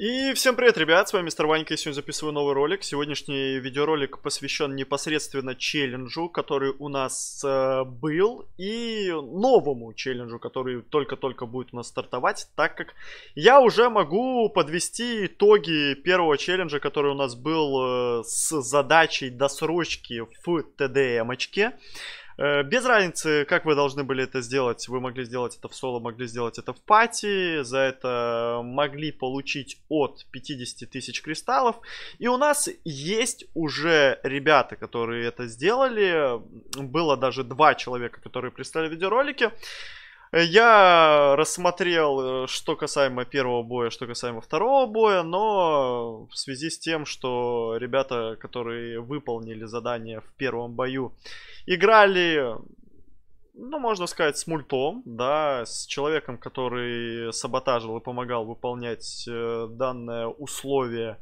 И всем привет, ребят, с вами Мистер Ванька, я сегодня записываю новый ролик. Сегодняшний видеоролик посвящен непосредственно челленджу, который у нас э, был, и новому челленджу, который только-только будет у нас стартовать, так как я уже могу подвести итоги первого челленджа, который у нас был э, с задачей досрочки в ТДМ-очке. Э, без разницы, как вы должны были это сделать. Вы могли сделать это в соло, могли сделать это в пати. За это могли получить от 50 тысяч кристаллов. И у нас есть уже ребята, которые это сделали. Было даже два человека, которые прислали видеоролики. Я рассмотрел, э, что касаемо первого боя, что касаемо второго боя, но в связи с тем, что ребята, которые выполнили задание в первом бою, играли, ну, можно сказать, с мультом, да, с человеком, который саботажил и помогал выполнять э, данное условие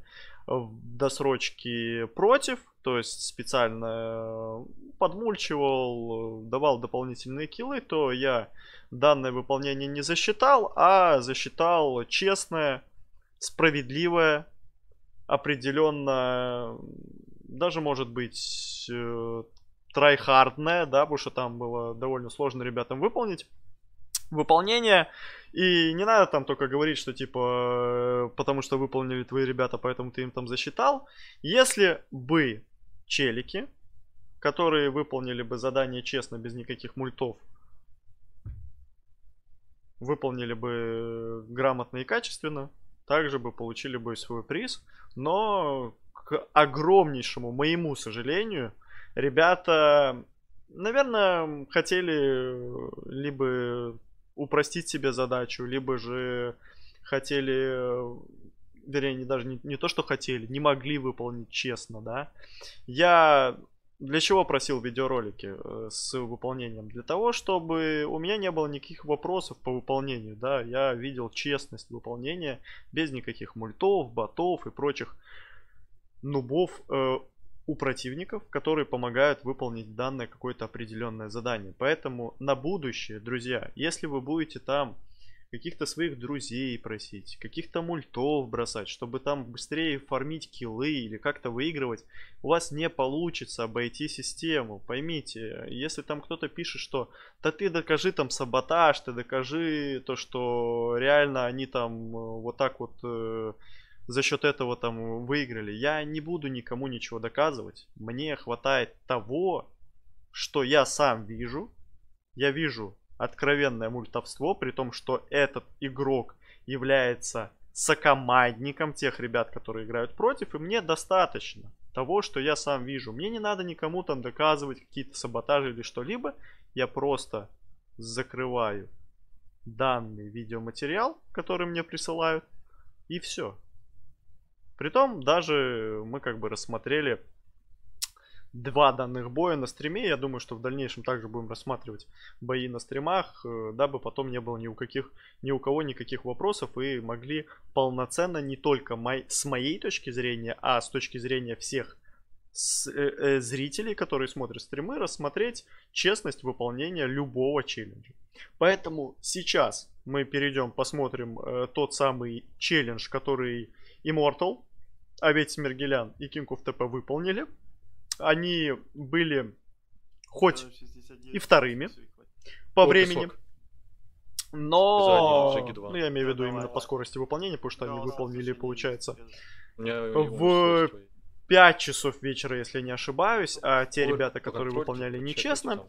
в досрочке против, то есть специально подмульчивал, давал дополнительные киллы, то я данное выполнение не засчитал, а засчитал честное, справедливое, определенно, даже может быть э, трайхардное, да, потому что там было довольно сложно ребятам выполнить выполнение. И не надо там только говорить, что типа, потому что выполнили твои ребята, поэтому ты им там засчитал. Если бы челики, которые выполнили бы задание честно, без никаких мультов, выполнили бы грамотно и качественно, также бы получили бы свой приз. Но, к огромнейшему моему сожалению, ребята, наверное, хотели либо упростить себе задачу, либо же хотели, вернее, не, даже не, не то, что хотели, не могли выполнить честно, да. Я для чего просил видеоролики э, с выполнением? Для того, чтобы у меня не было никаких вопросов по выполнению, да, я видел честность выполнения без никаких мультов, ботов и прочих нубов э, у противников, которые помогают выполнить данное какое-то определенное задание. Поэтому на будущее, друзья, если вы будете там каких-то своих друзей просить, каких-то мультов бросать, чтобы там быстрее фармить киллы или как-то выигрывать, у вас не получится обойти систему. Поймите, если там кто-то пишет, что да ты докажи там саботаж, ты докажи то, что реально они там э, вот так вот э, за счет этого там выиграли. Я не буду никому ничего доказывать. Мне хватает того, что я сам вижу. Я вижу откровенное мультовство, при том, что этот игрок является сокомандником тех ребят, которые играют против, и мне достаточно того, что я сам вижу. Мне не надо никому там доказывать какие-то саботажи или что-либо. Я просто закрываю данный видеоматериал, который мне присылают, и все. Притом даже мы как бы рассмотрели два данных боя на стриме. Я думаю, что в дальнейшем также будем рассматривать бои на стримах, э, дабы потом не было ни у, каких, ни у кого никаких вопросов и могли полноценно не только мой, с моей точки зрения, а с точки зрения всех с, э, э, зрителей, которые смотрят стримы, рассмотреть честность выполнения любого челленджа. Поэтому сейчас мы перейдем, посмотрим э, тот самый челлендж, который Immortal а ведь Смергелян и King of TP выполнили. Они были хоть и вторыми по времени. Но, ну, я имею в виду именно по скорости выполнения, потому что они выполнили, получается, в 5 часов вечера, если не ошибаюсь, а те ребята, которые выполняли нечестно,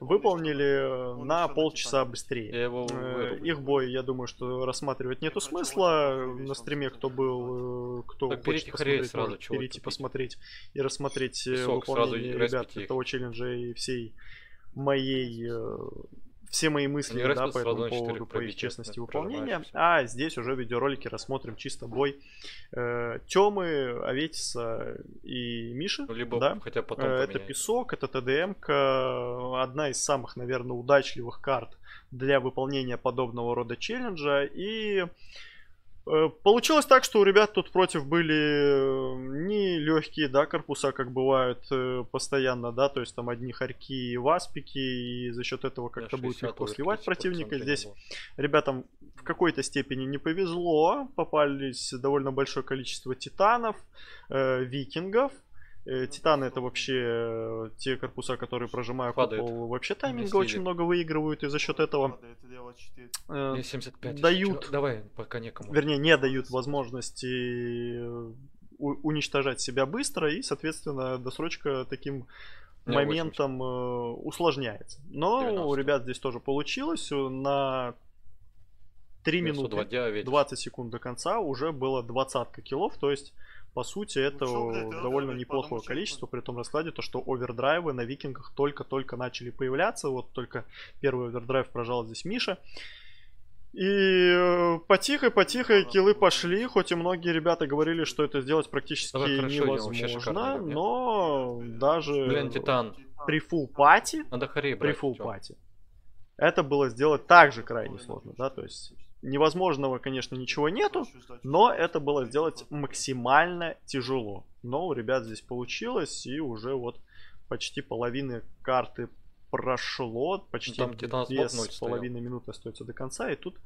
выполнили э, на полчаса быстрее. Его э, Их бой, я думаю, что рассматривать нету смысла. На стриме, кто был, э, кто так хочет посмотреть, сразу, перейти посмотреть и рассмотреть Песок, выполнение ребят того челленджа и всей моей все мои мысли да, по этому поводу, по их честности выполнения. А здесь уже видеоролики рассмотрим чисто бой э, Тёмы, Аветиса и Миши. Ну, либо да? хотя потом э, Это песок, это ТДМ, одна из самых, наверное, удачливых карт для выполнения подобного рода челленджа. И получилось так, что у ребят тут против были э, не легкие, да, корпуса, как бывают э, постоянно, да, то есть там одни хорьки и васпики, и за счет этого как-то будет легко сливать противника. Здесь ребятам в какой-то степени не повезло, попались довольно большое количество титанов, э, викингов, Э, Титаны это вообще э, те корпуса, которые прожимают Падает. купол. Вообще тайминга очень много выигрывают и за счет этого э, 75. дают. Давай, пока некому. Вернее, не дают возможности э, уничтожать себя быстро и, соответственно, досрочка таким моментом э, усложняется. Но 90. у ребят здесь тоже получилось. На 3 минуты 20 секунд до конца уже было двадцатка киллов, то есть по сути, это ну, довольно неплохое количество при том раскладе, то что овердрайвы на викингах только-только начали появляться. Вот только первый овердрайв прожал здесь Миша. И э, потихо-потихо киллы пошли, хоть и многие ребята говорили, что это сделать практически Давай, хорошо, невозможно, но даже Блин, Титан. при фул пати, при фул пати, это было сделать также крайне сложно, да, то есть Невозможного, конечно, ничего нету, но это было сделать максимально тяжело. Но у ребят здесь получилось, и уже вот почти половины карты прошло, почти Там без половины минуты остается до конца, и тут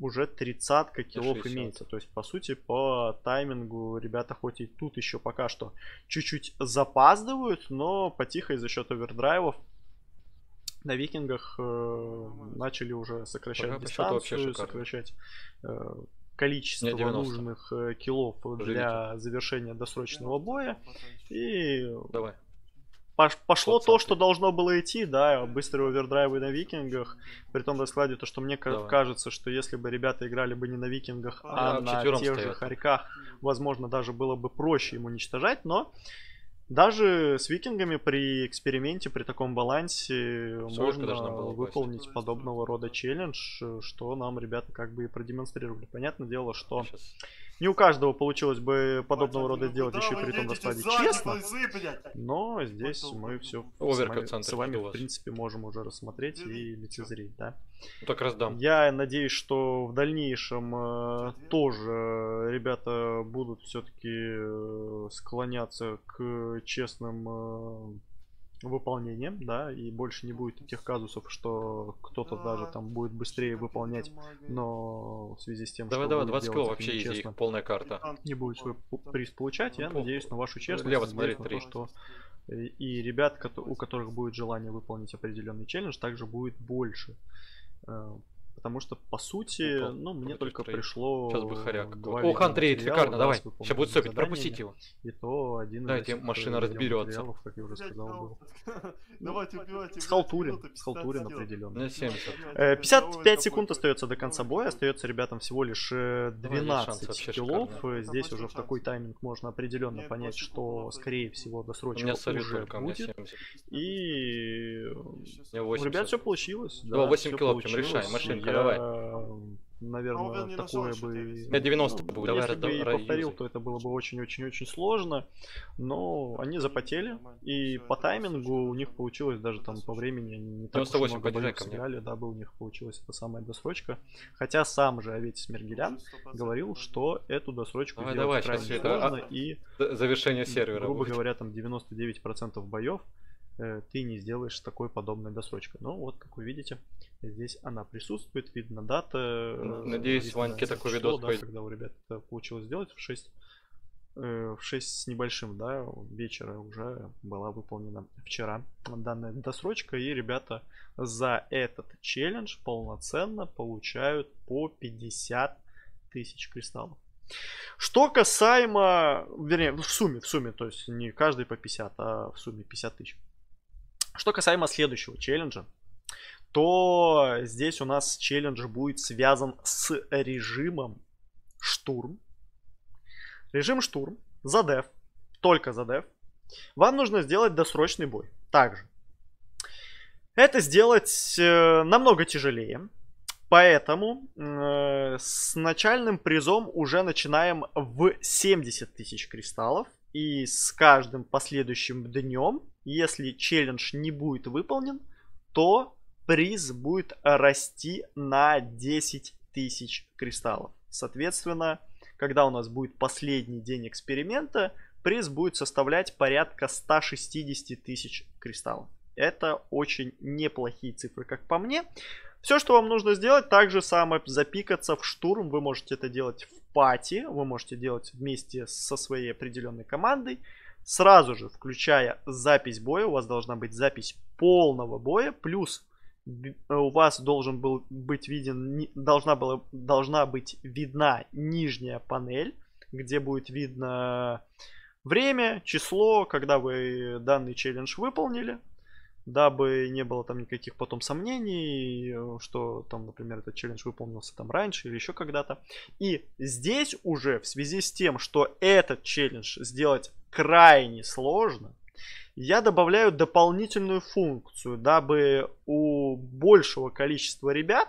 уже тридцатка килов имеется. То есть, по сути, по таймингу ребята хоть и тут еще пока что чуть-чуть запаздывают, но потихо за счет овердрайвов на викингах э, начали уже сокращать Пока дистанцию, сокращать э, количество нужных э, киллов для завершения досрочного боя. И Давай. Пош пошло вот то, что должно было идти, да, быстрые овердрайвы на викингах. При том раскладе, то, что мне Давай. кажется, что если бы ребята играли бы не на викингах, а, а на тех стоят. же хорьках, возможно, даже было бы проще им уничтожать, но даже с викингами при эксперименте, при таком балансе Все можно выполнить упасть. подобного рода челлендж, что нам ребята как бы и продемонстрировали. Понятное дело, что Сейчас. Не у каждого получилось бы подобного рода сделать еще и при том раскладе честно. Но здесь мы все с вами, в принципе, можем уже рассмотреть и лицезреть, да. Ну, так раздам. Я надеюсь, что в дальнейшем э, тоже ребята будут все-таки э, склоняться к честным э, выполнением, да, и больше не будет этих казусов, что кто-то да, даже там будет быстрее выполнять, но в связи с тем, давай, что давай, 20 кило вообще нечестно, полная карта. Не будет свой приз получать, я ну, надеюсь на вашу честность, Лево смотреть на то, что и ребят, у которых будет желание выполнить определенный челлендж, также будет больше. Э, Потому что, по сути, ну, ну мне только троих. пришло... Сейчас бы хоряк. О, Хантри, шикарно, давай. Сейчас будет сопить, пропустить его. И то один Дайте, машина разберется. Как я уже сказал, был. Давайте убивайте. С халтурин, с халтурин определенно. 70. 55 секунд остается до конца боя, остается ребятам всего лишь 12 э, киллов. Здесь уже в такой тайминг можно определенно понять, что, скорее всего, досрочка уже будет. И у ребят все получилось. 8 киллов, чем решаем, машинка давай. Наверное, а такое бы... Я 90 ну, был, Если бы и повторил, то это было бы очень-очень-очень сложно. Но они запотели. И по таймингу у них получилось даже там по времени не так 98 много боев сыграли, дабы у них получилась эта самая досрочка. Хотя сам же Аветис Мергелян говорил, что эту досрочку давай, делать давай, крайне сложно. Это... И завершение сервера. Грубо будет. говоря, там 99% боев Э, ты не сделаешь с такой подобной досрочкой. Но вот, как вы видите, здесь она присутствует, видно дата. Э, надеюсь, Ваньке такой видос да, когда у ребят это получилось сделать в 6 э, в 6 с небольшим, да, вечера уже была выполнена вчера данная досрочка, и ребята за этот челлендж полноценно получают по 50 тысяч кристаллов. Что касаемо, вернее, в сумме, в сумме, то есть не каждый по 50, а в сумме 50 тысяч. Что касаемо следующего челленджа, то здесь у нас челлендж будет связан с режимом штурм. Режим штурм за деф, только за деф. Вам нужно сделать досрочный бой. Также. Это сделать э, намного тяжелее. Поэтому э, с начальным призом уже начинаем в 70 тысяч кристаллов. И с каждым последующим днем, если челлендж не будет выполнен, то приз будет расти на 10 тысяч кристаллов. Соответственно, когда у нас будет последний день эксперимента, приз будет составлять порядка 160 тысяч кристаллов. Это очень неплохие цифры, как по мне. Все, что вам нужно сделать, также самое запикаться в штурм. Вы можете это делать в пати, вы можете делать вместе со своей определенной командой. Сразу же, включая запись боя, у вас должна быть запись полного боя, плюс у вас должен был быть виден, должна, была, должна быть видна нижняя панель, где будет видно время, число, когда вы данный челлендж выполнили дабы не было там никаких потом сомнений, что там, например, этот челлендж выполнился там раньше или еще когда-то. И здесь уже в связи с тем, что этот челлендж сделать крайне сложно, я добавляю дополнительную функцию, дабы у большего количества ребят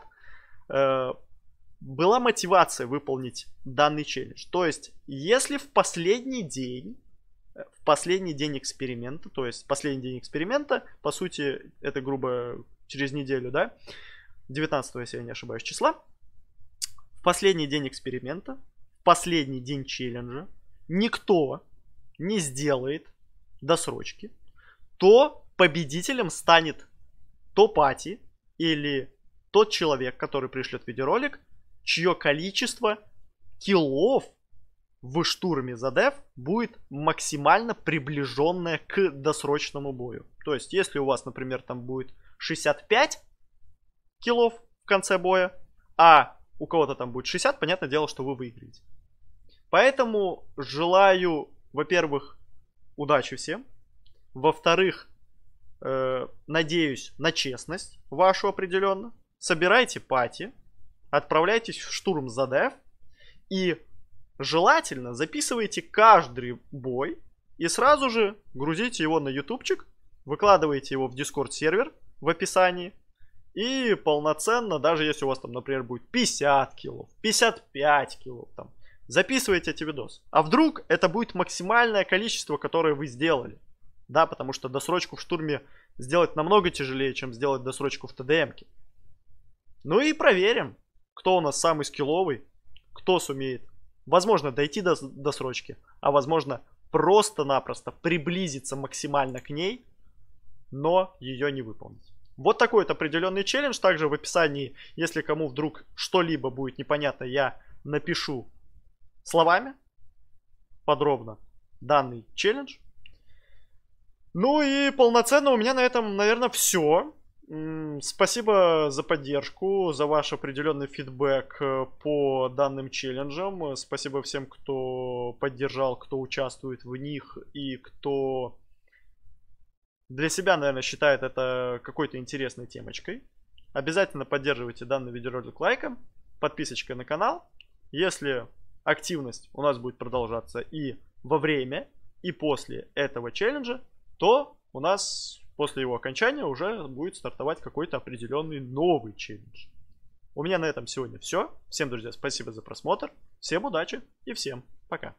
э, была мотивация выполнить данный челлендж. То есть, если в последний день в последний день эксперимента, то есть последний день эксперимента, по сути, это грубо через неделю, да, 19, если я не ошибаюсь, числа, в последний день эксперимента, в последний день челленджа, никто не сделает досрочки, то победителем станет то пати или тот человек, который пришлет видеоролик, чье количество киллов в штурме за деф будет максимально приближенная к досрочному бою. То есть, если у вас, например, там будет 65 киллов в конце боя, а у кого-то там будет 60, понятное дело, что вы выиграете. Поэтому желаю, во-первых, удачи всем. Во-вторых, э, надеюсь на честность вашу определенно. Собирайте пати, отправляйтесь в штурм за деф и желательно записывайте каждый бой и сразу же грузите его на ютубчик, выкладываете его в дискорд сервер в описании и полноценно, даже если у вас там, например, будет 50 килов, 55 килов, там, записывайте эти видосы. А вдруг это будет максимальное количество, которое вы сделали. Да, потому что досрочку в штурме сделать намного тяжелее, чем сделать досрочку в ТДМке. Ну и проверим, кто у нас самый скилловый, кто сумеет возможно, дойти до, до срочки, а возможно, просто-напросто приблизиться максимально к ней, но ее не выполнить. Вот такой вот определенный челлендж. Также в описании, если кому вдруг что-либо будет непонятно, я напишу словами подробно данный челлендж. Ну и полноценно у меня на этом, наверное, все. Спасибо за поддержку, за ваш определенный фидбэк э, по данным челленджам. Спасибо всем, кто поддержал, кто участвует в них и кто для себя, наверное, считает это какой-то интересной темочкой. Обязательно поддерживайте данный видеоролик лайком, подписочкой на канал. Если активность у нас будет продолжаться и во время, и после этого челленджа, то у нас после его окончания уже будет стартовать какой-то определенный новый челлендж. У меня на этом сегодня все. Всем, друзья, спасибо за просмотр. Всем удачи и всем пока.